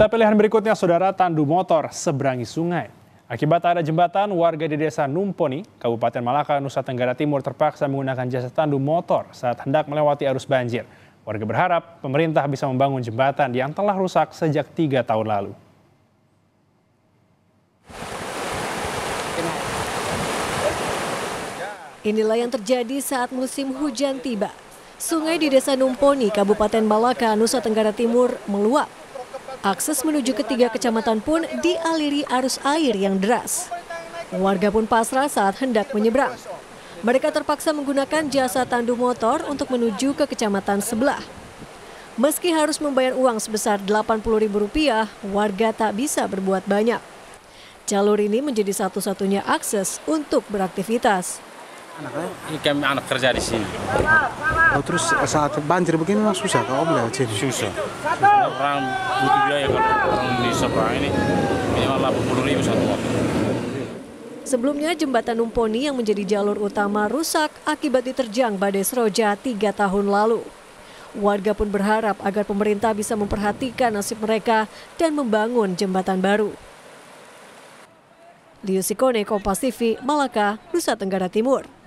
Kita pilihan berikutnya, saudara tandu motor seberangi sungai. Akibat ada jembatan, warga di desa Numponi, Kabupaten Malaka, Nusa Tenggara Timur terpaksa menggunakan jasa tandu motor saat hendak melewati arus banjir. Warga berharap pemerintah bisa membangun jembatan yang telah rusak sejak tiga tahun lalu. Inilah yang terjadi saat musim hujan tiba. Sungai di Desa Numponi, Kabupaten Malaka, Nusa Tenggara Timur meluap. Akses menuju ketiga kecamatan pun dialiri arus air yang deras. Warga pun pasrah saat hendak menyeberang. Mereka terpaksa menggunakan jasa tandu motor untuk menuju ke kecamatan sebelah. Meski harus membayar uang sebesar Rp80.000, warga tak bisa berbuat banyak. Jalur ini menjadi satu-satunya akses untuk beraktivitas. Anaknya? Ini kami anak kerja di sini. Oh, terus saat banjir begini memang susah kalau lewat sini? Susah. Orang butuh biaya kalau orang di seberang ini minimal 80 ribu satu waktu. Sebelumnya jembatan Numponi yang menjadi jalur utama rusak akibat diterjang badai seroja tiga tahun lalu. Warga pun berharap agar pemerintah bisa memperhatikan nasib mereka dan membangun jembatan baru. Liu Sikone, Kompas TV, Malaka, Nusa Tenggara Timur.